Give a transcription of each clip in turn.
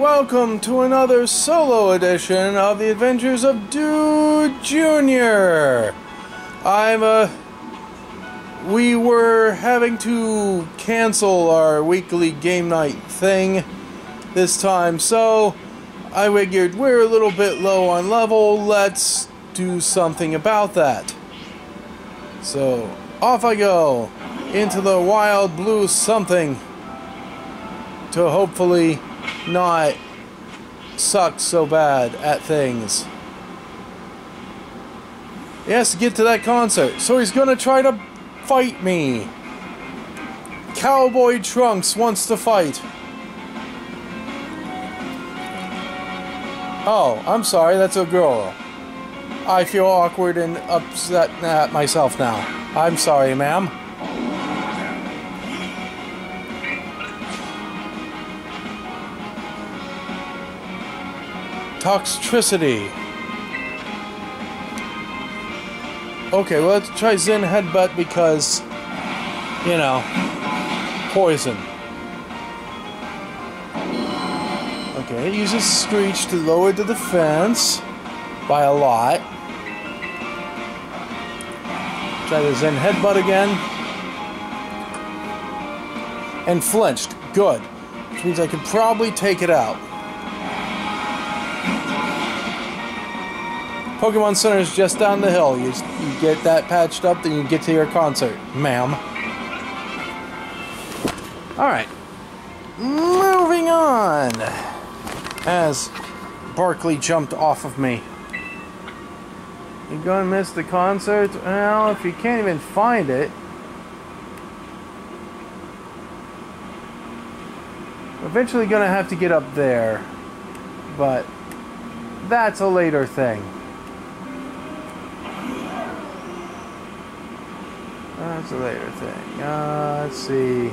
welcome to another solo edition of the Adventures of Dude Jr. I'm a. we were having to cancel our weekly game night thing this time, so I figured we're a little bit low on level, let's do something about that. So, off I go into the wild blue something to hopefully not suck so bad at things. He has to get to that concert, so he's gonna try to fight me. Cowboy Trunks wants to fight. Oh, I'm sorry, that's a girl. I feel awkward and upset at myself now. I'm sorry, ma'am. Toxtricity. Okay, well, let's try Zen Headbutt because, you know, poison. Okay, it uses Screech to lower the defense by a lot. Try the Zen Headbutt again. And flinched. Good. Which means I could probably take it out. Pokemon Center is just down the hill. You, you get that patched up, then you get to your concert, ma'am. Alright. Moving on. As Barkley jumped off of me. You gonna miss the concert? Well, if you can't even find it. Eventually gonna have to get up there. But that's a later thing. That's a later thing. Uh, let's see.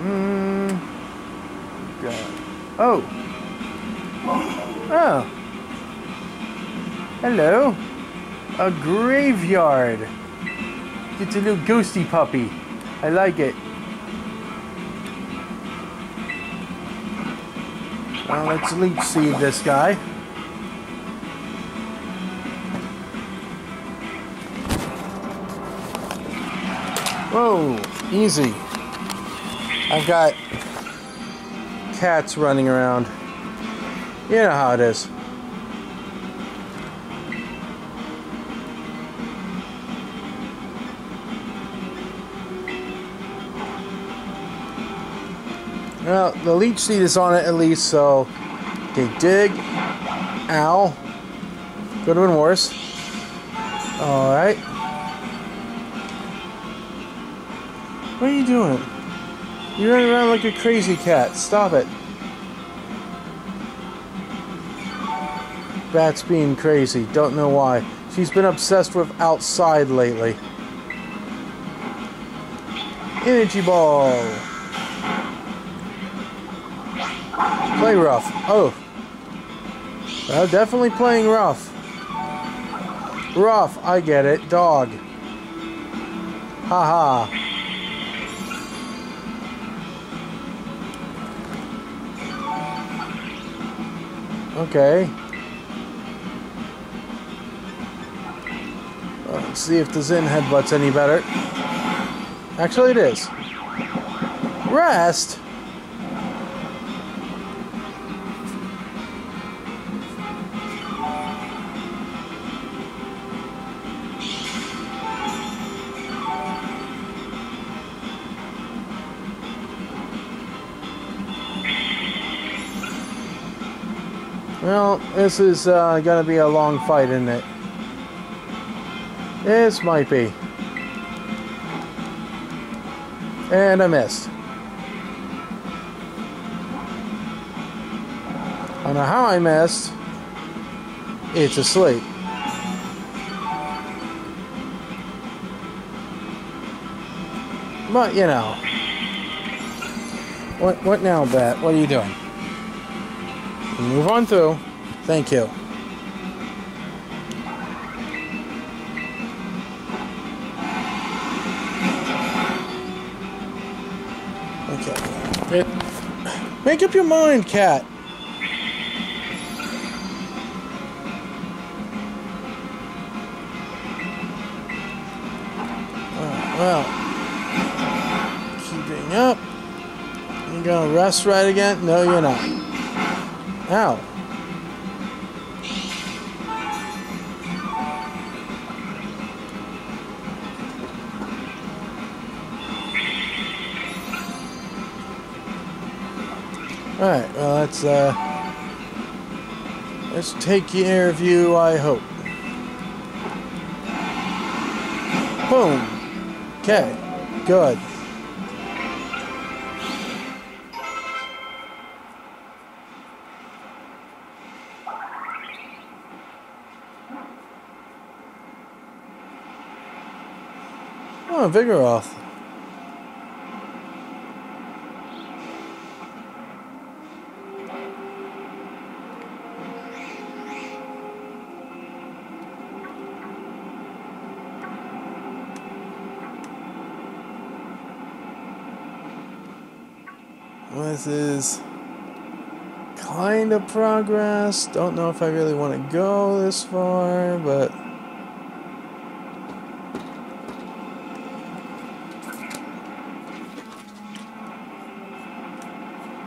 Mm Oh. Oh. Hello. A graveyard. It's a little ghosty puppy. I like it. Well, let's leech seed this guy. Whoa, easy. I've got cats running around. You know how it is. Well, the leech seed is on it at least, so. Okay, dig. Ow. Could have been worse. Alright. What are you doing? You're running around like a crazy cat. Stop it. Bat's being crazy. Don't know why. She's been obsessed with outside lately. Energy ball. Play rough. Oh. Well, definitely playing rough. Rough. I get it. Dog. Haha. -ha. Okay. let's see if the Zen headbutt's any better. Actually, it is. Rest? This is uh, going to be a long fight, isn't it? This might be. And I missed. I don't know how I missed. It's asleep. But, you know. What, what now, Bat? What are you doing? Move on through. Thank you. Okay. Make up your mind, cat. Oh, well, keeping up. You gonna rest right again? No, you're not. Ow. Alright, well let's uh let's take of you, I hope. Boom. Okay, good. Oh, Vigoroth. This is kind of progress. Don't know if I really want to go this far, but.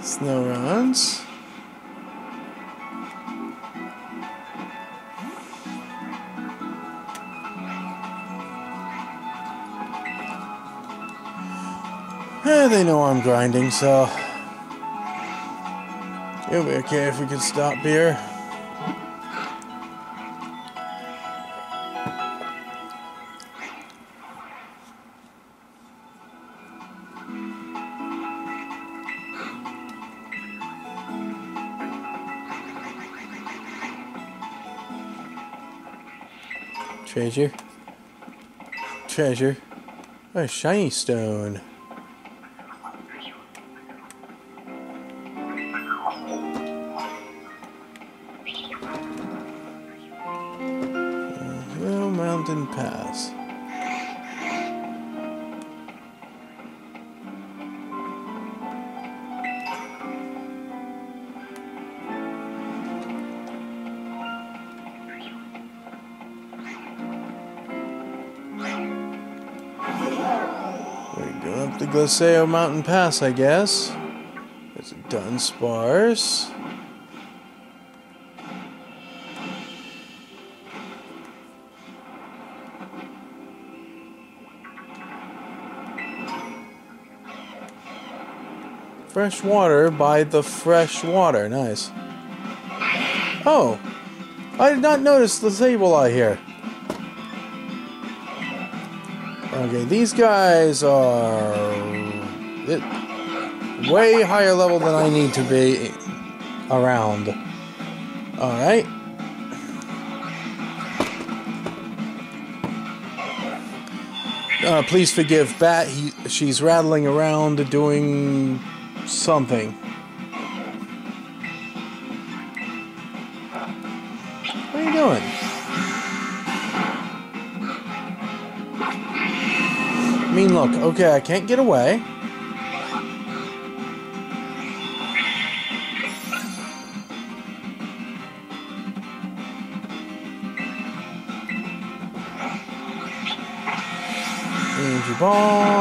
Snorunts. Eh, they know I'm grinding, so it'll be okay if we can stop here. Treasure. Treasure. A shiny stone. Glaseado Mountain Pass, I guess. It's Dunsparce. Fresh water by the fresh water. Nice. Oh, I did not notice the Sableye here. Okay, these guys are way higher level than I need to be around. Alright. Uh, please forgive Bat. He, she's rattling around doing something. I mean, look, okay, I can't get away. Energy ball.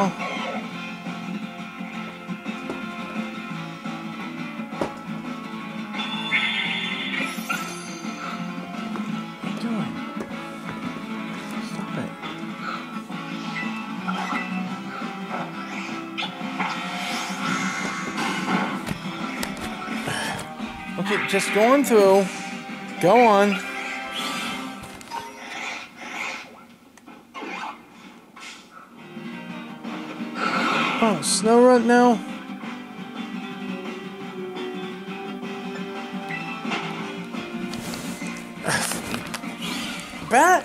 Just going through. Go on. Oh, Snorunt now? Bat?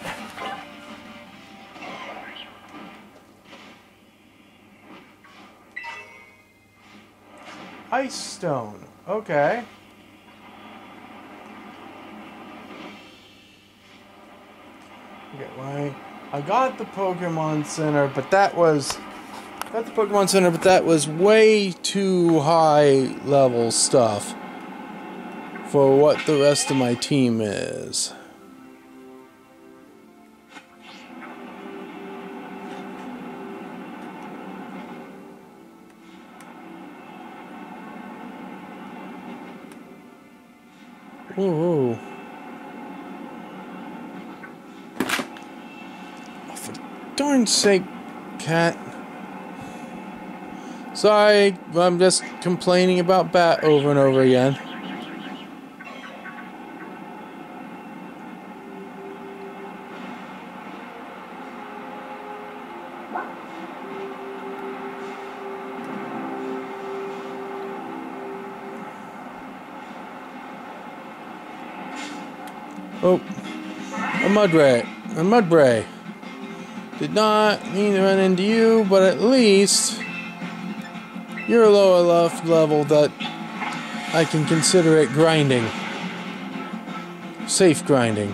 Ice stone. Okay. Okay, well, I, got the Pokemon Center, but that was at the Pokemon Center, but that was way too high level stuff for what the rest of my team is. Whoa. Oh, for darn sake, cat. Sorry, I'm just complaining about Bat over and over again. Oh, a Mudbray. A Mudbray. Did not mean to run into you, but at least you're a low enough level that I can consider it grinding. Safe grinding.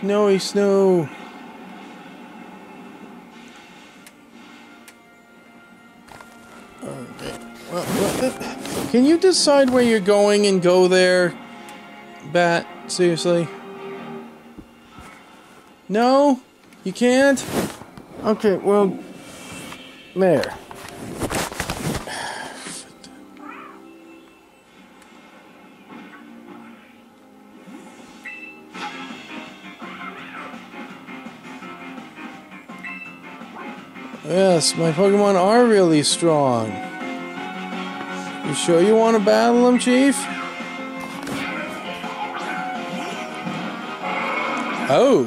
Snowy snow! Oh, okay. Well, well, can you decide where you're going and go there, Bat? Seriously? No? You can't? Okay, well, there. Yes, my Pokemon are really strong. You sure you want to battle them, Chief? Oh.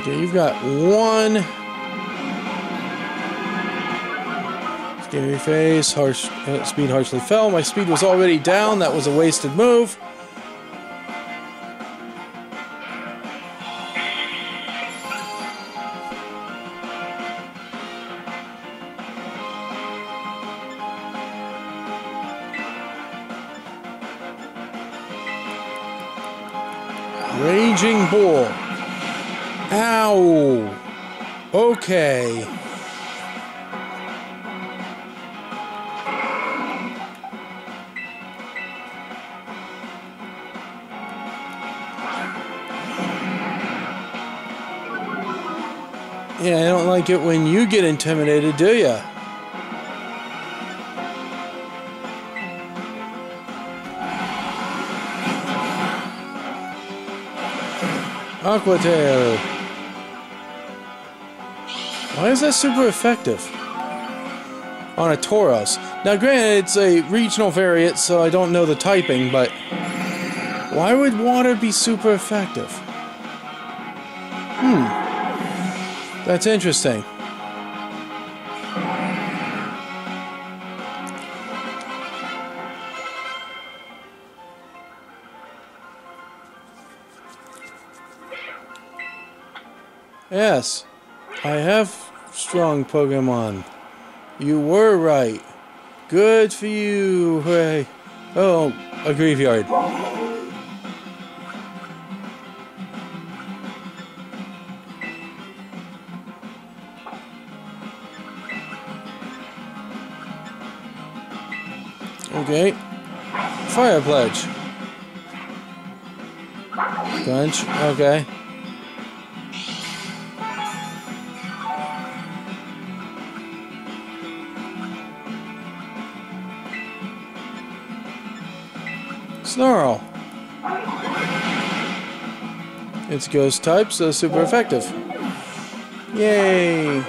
Okay, you've got one Scary face, harsh uh, speed harshly fell. My speed was already down. That was a wasted move. Like it when you get intimidated, do you? Aqua Tail. Why is that super effective? On a Tauros. Now granted, it's a regional variant, so I don't know the typing, but... Why would water be super effective? That's interesting. Yes, I have strong Pokemon. You were right. Good for you. Hooray. Oh, a graveyard. Pledge. Punch. Okay. Snarl. It's ghost type, so super effective. Yay!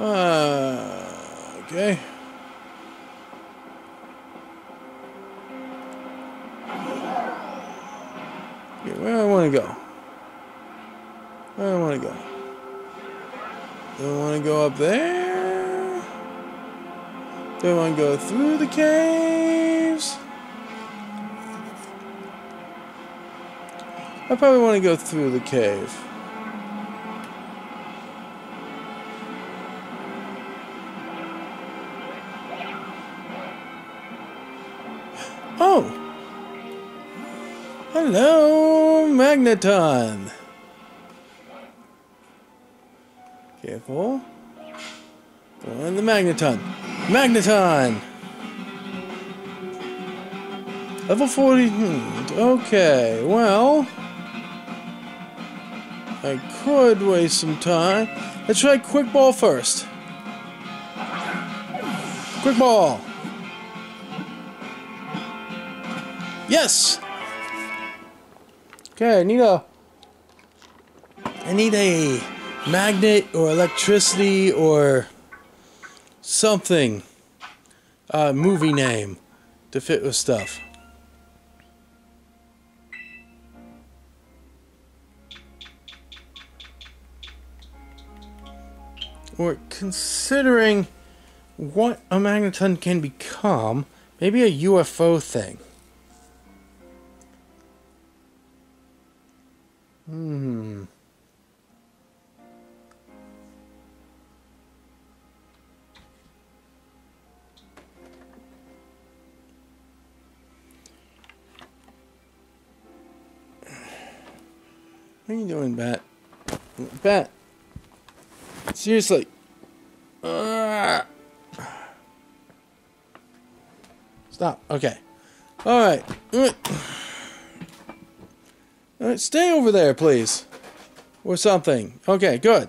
Uh, okay. Okay, where do I want to go? Where do I want to go? Do I want to go up there? Do I want to go through the caves? I probably want to go through the cave. Hello, Magneton! Careful. Go on the Magneton. Magneton! Level 40. Hmm, okay, well. I could waste some time. Let's try Quick Ball first. Quick Ball! Yes! Okay, I need a... I need a magnet or electricity or something. Uh, movie name to fit with stuff. Or considering what a magneton can become, maybe a UFO thing. Hmm. What are you doing, Bat? Bat! Seriously. Stop. Okay. Alright. Alright, stay over there, please. Or something. Okay, good.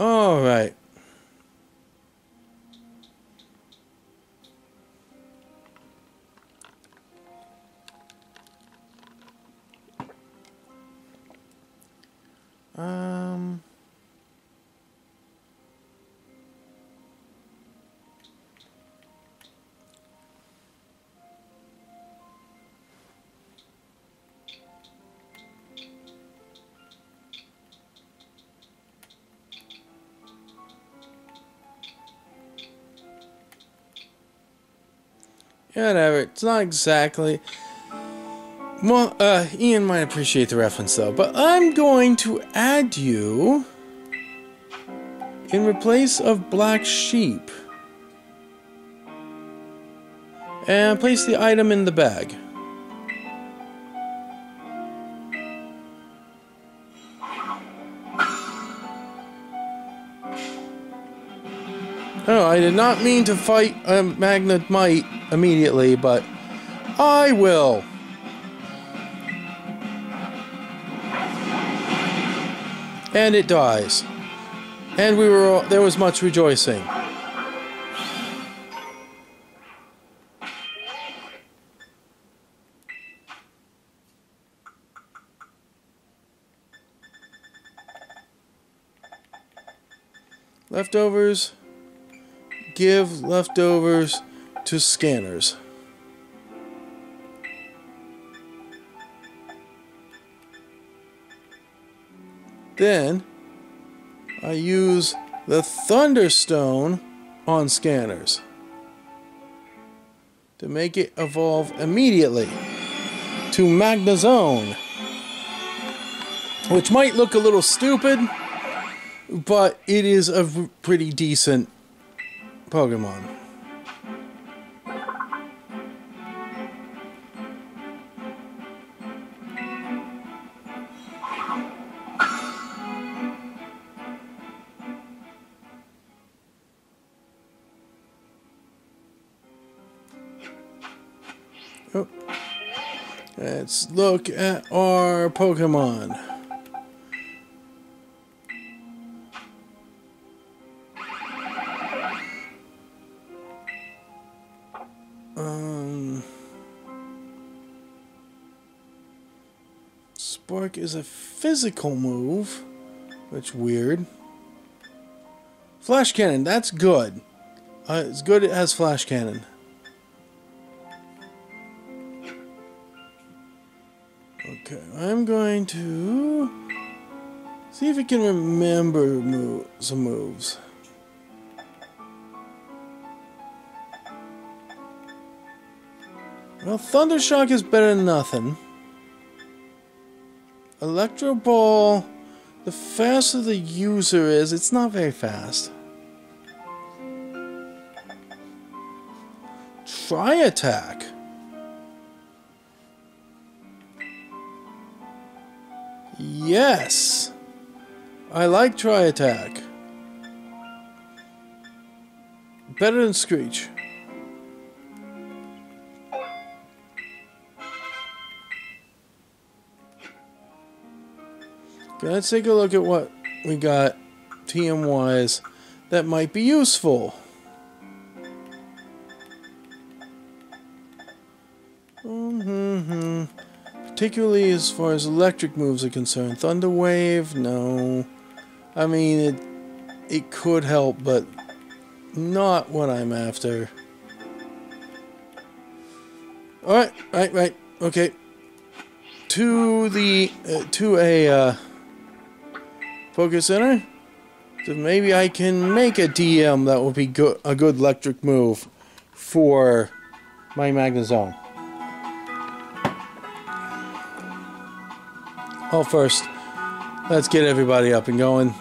Alright. Um... Whatever. It's not exactly. Well, uh, Ian might appreciate the reference though, but I'm going to add you in replace of Black Sheep. And place the item in the bag. I did not mean to fight um, a Magnemite immediately, but I will. And it dies. And we were all, there was much rejoicing. Leftovers give leftovers to scanners. Then I use the Thunderstone on scanners to make it evolve immediately to Magnezone, which might look a little stupid, but it is a pretty decent Pokemon. Oh. Let's look at our Pokemon. Um, Spark is a physical move, Which weird. Flash cannon, that's good. Uh, it's good it has flash cannon. Okay, I'm going to see if it can remember move, some moves. Well, Thundershock is better than nothing. Electro Ball, the faster the user is, it's not very fast. Try attack. Yes. I like Tri Attack. Better than Screech. Let's take a look at what we got TM wise that might be useful. Mm -hmm. Particularly as far as electric moves are concerned. Thunder Wave, no. I mean, it, it could help, but not what I'm after. Alright, right, right, okay. To the, uh, to a, uh, Focus Center? So maybe I can make a TM that will be good, a good electric move for my Magnezone. Well, first, let's get everybody up and going.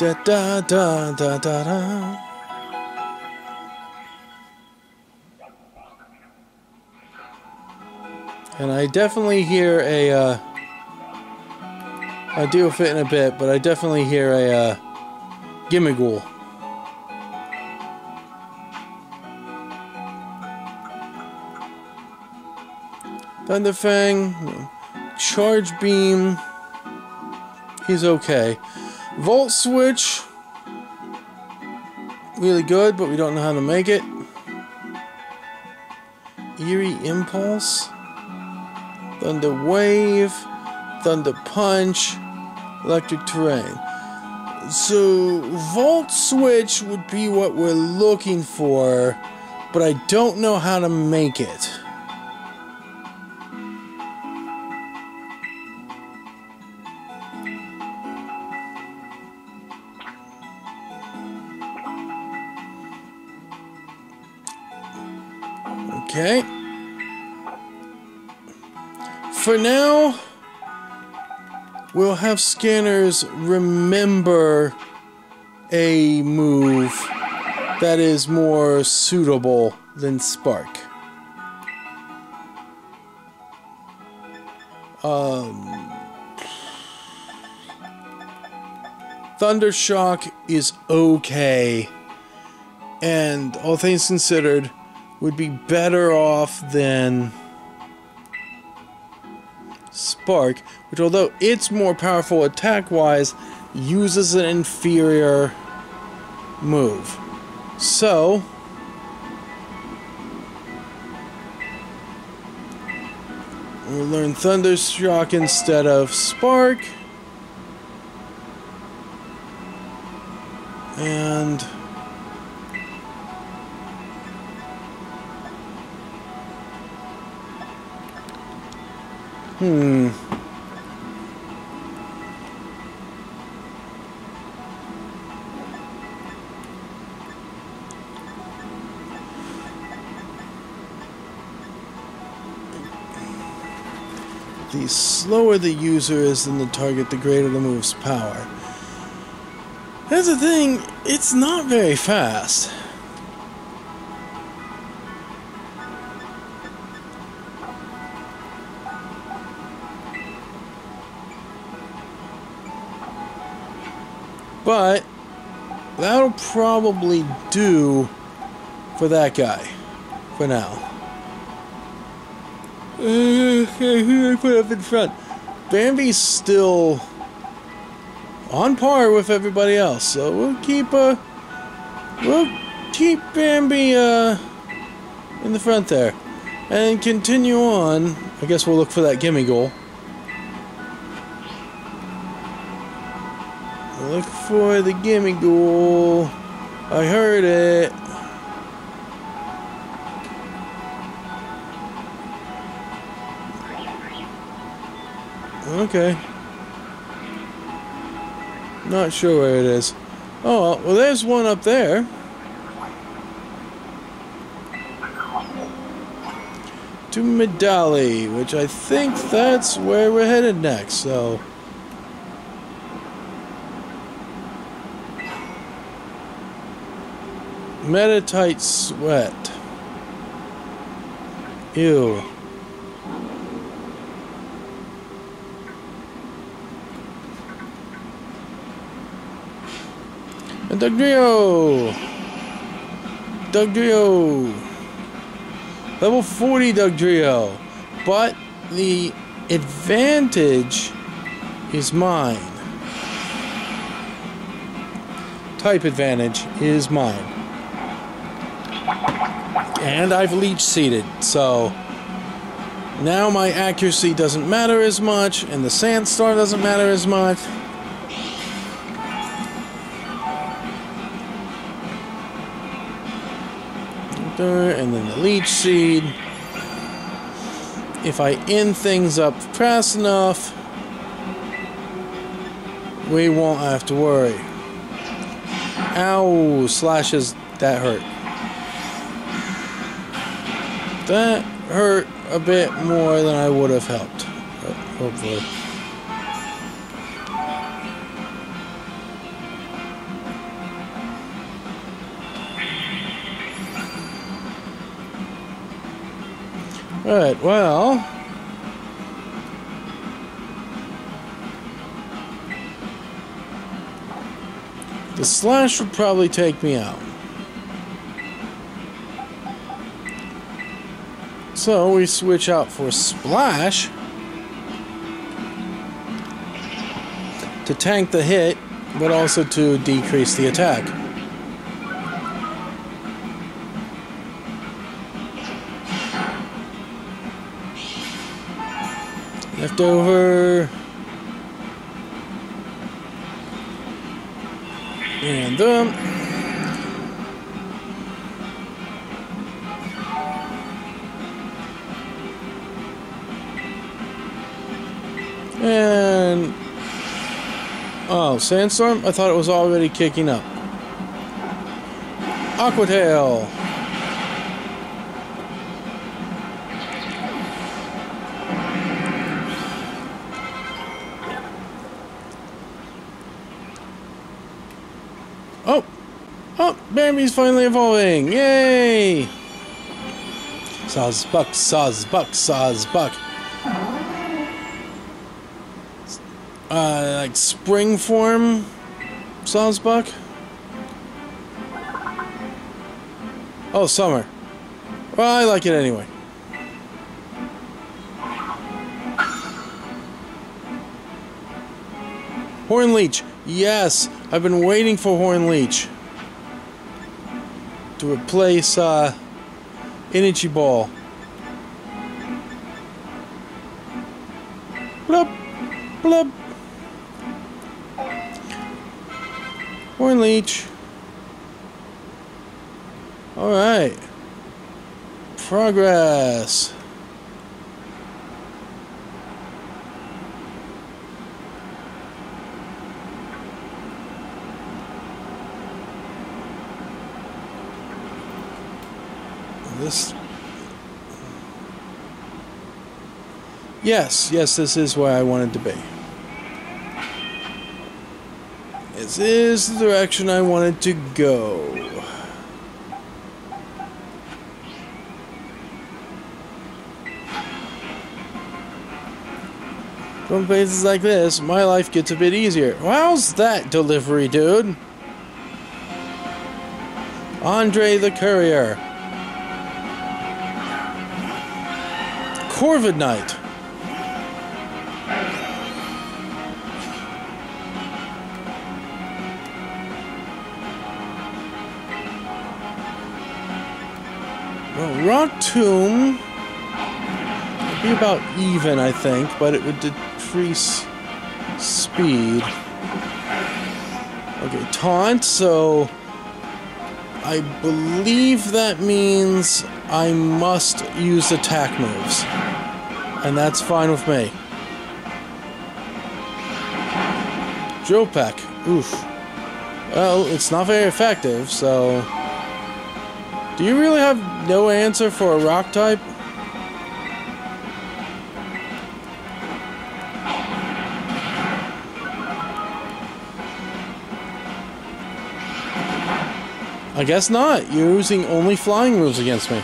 Da da da da da da. And I definitely hear a, uh, I deal with it in a bit, but I definitely hear a, uh, Gimmighoul. Thunderfang, Charge Beam, he's okay. Volt Switch, really good, but we don't know how to make it. Eerie Impulse. Thunder Wave, Thunder Punch, Electric Terrain. So, Volt Switch would be what we're looking for, but I don't know how to make it. We'll have scanners remember a move that is more suitable than Spark. Um, Thundershock is okay, and all things considered, would be better off than Spark, which although it's more powerful attack-wise, uses an inferior move. So, we'll learn Thundershock instead of Spark. And... Hmm. The slower the user is than the target, the greater the move's power. That's the thing, it's not very fast. But that'll probably do for that guy for now. Uh, who do I put up in front. Bambi's still on par with everybody else, so we'll keep uh we'll keep Bambi uh in the front there and continue on I guess we'll look for that Gimmighoul. For the Gimmighoul. I heard it. Okay. Not sure where it is. Oh, well there's one up there. To Medali, which I think that's where we're headed next, so... Meditite sweat. Ew. And Dugtrio! Dugtrio! Level 40 Dugtrio. But the advantage is mine. Type advantage is mine. And I've leech seeded, so now my accuracy doesn't matter as much, and the sandstorm doesn't matter as much. and then the leech seed. If I end things up fast enough, we won't have to worry. Ow, slashes, that hurt. That hurt a bit more than I would have helped, hopefully. Right, well... The slash would probably take me out. So we switch out for splash to tank the hit, but also to decrease the attack. Left over. And them. And oh, sandstorm! I thought it was already kicking up. Aqua Tail. Oh! Oh! Bambi's finally evolving! Yay! Sawsbuck, Sawsbuck, Sawsbuck. Uh, like spring form Sawsbuck? Oh, summer. Well, I like it anyway. Horn Leech. Yes, I've been waiting for Horn Leech to replace uh, Energy Ball. Blub, blub. Horn Leech. All right. Progress. This. Yes, yes, this is where I wanted to be. This is the direction I wanted to go. From places like this, my life gets a bit easier. How's that delivery, dude? Andre the Courier. Corviknight. Well, Rock Tomb be about even, I think, but it would decrease speed. Okay, taunt, so I believe that means I must use attack moves. And that's fine with me. Drill Peck. Oof. Well, it's not very effective, so... Do you really have no answer for a rock type? I guess not. You're using only flying moves against me.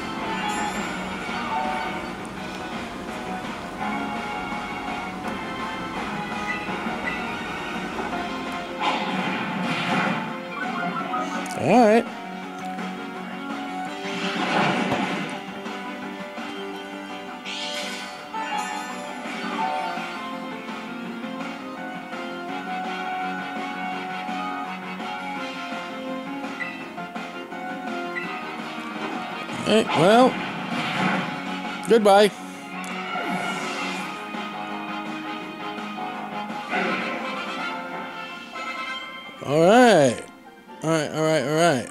Well, goodbye. All right. All right, all right, all right.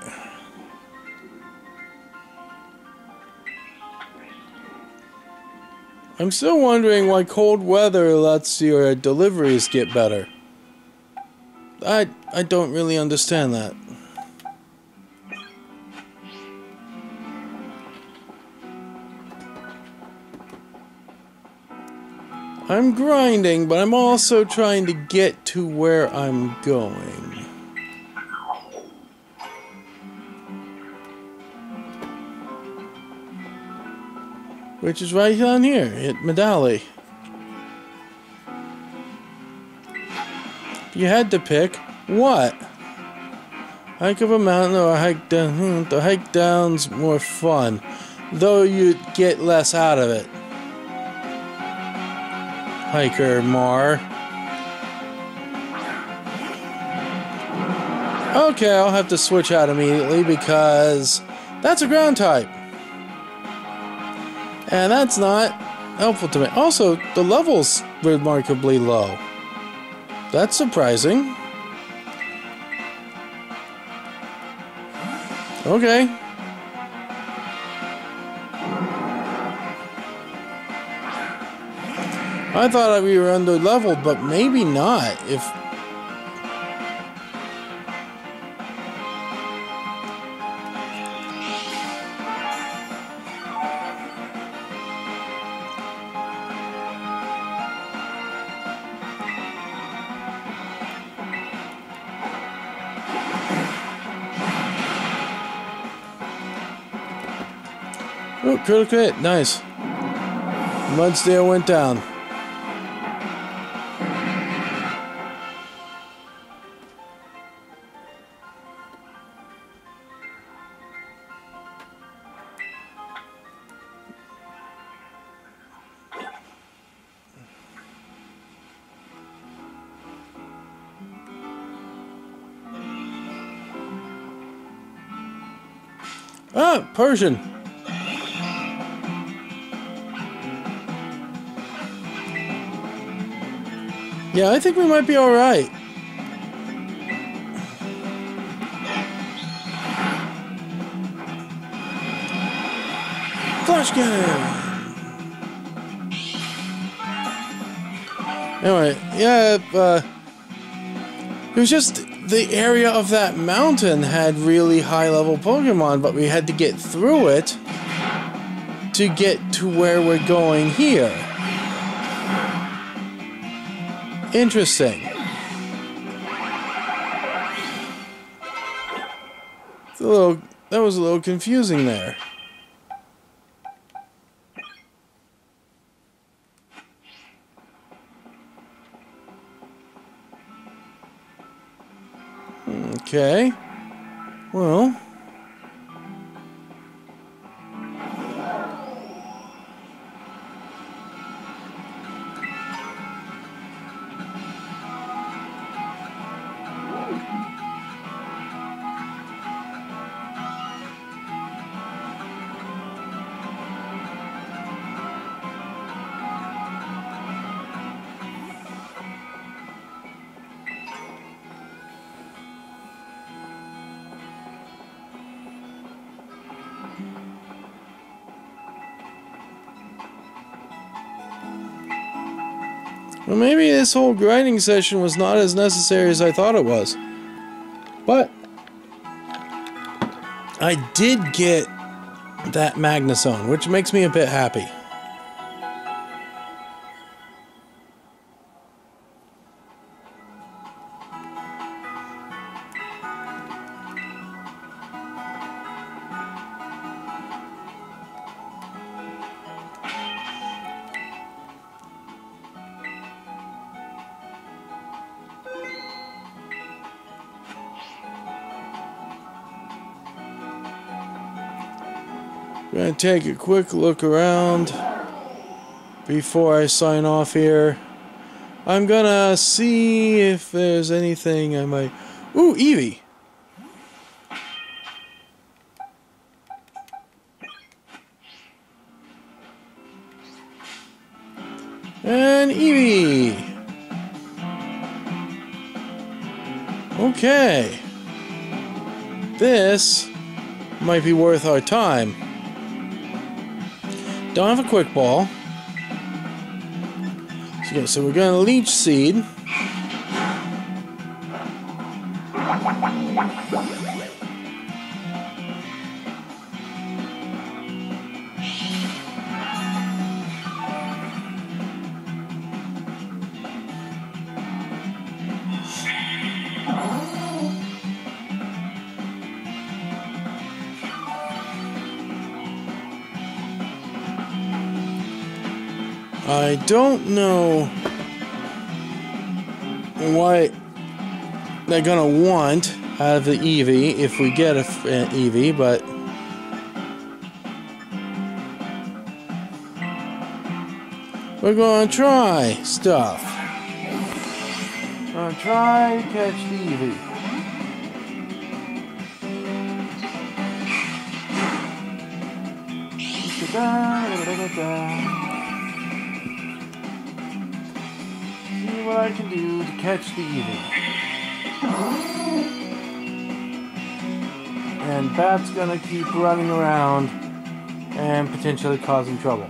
I'm still wondering why cold weather lets your deliveries get better. I I don't really understand that. I'm grinding, but I'm also trying to get to where I'm going. Which is right down here at Medali. If you had to pick, what? Hike up a mountain or a hike down? Hmm, the hike down's more fun, though you'd get less out of it. Hiker Mar. Okay, I'll have to switch out immediately because that's a ground type. And that's not helpful to me. Also, the level's remarkably low. That's surprising. Okay. I thought we were under level, but maybe not. If Oh, critical hit. Nice. Mudsdale went down. Ah, Persian. Yeah, I think we might be alright. Flash game! Anyway, yeah, uh, it was just the area of that mountain had really high level Pokemon, but we had to get through it to get to where we're going here. Interesting. It's a little that was a little confusing there. Well, maybe this whole grinding session was not as necessary as I thought it was. But I did get that Magnezone, which makes me a bit happy. Take a quick look around before I sign off here. I'm gonna see if there's anything I might. Ooh, Eevee! And Eevee! Okay. This might be worth our time. Don't have a quick ball. So, so we're going to leech seed. Don't know what they're gonna want out of the Eevee if we get a, an Eevee, but we're gonna try stuff. Gonna try to catch the Eevee. Da-da-da-da-da. What I can do to catch the Eevee. And Bat's gonna keep running around and potentially causing trouble.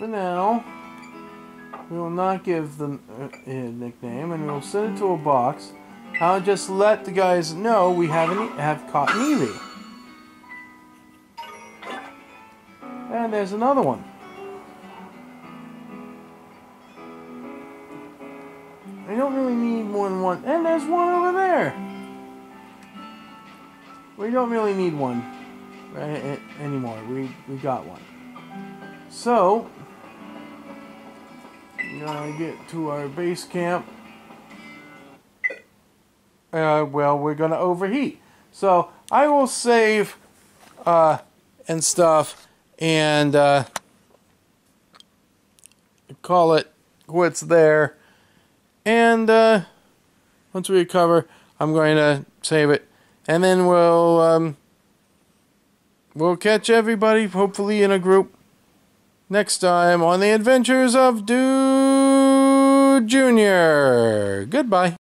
For now, we will not give them uh, a nickname, and we will send it to a box. I'll just let the guys know we haven't have caught an. And there's another one. I don't really need more than one. And there's one over there. We don't really need one uh, right, anymore. We, we got one. So, gonna get to our base camp. Uh, well, we're gonna overheat. So I will save uh, and stuff and uh, call it quits there. And uh, once we recover, I'm going to save it, and then we'll um, we'll catch everybody hopefully in a group next time on the adventures of Dude Jr. Goodbye.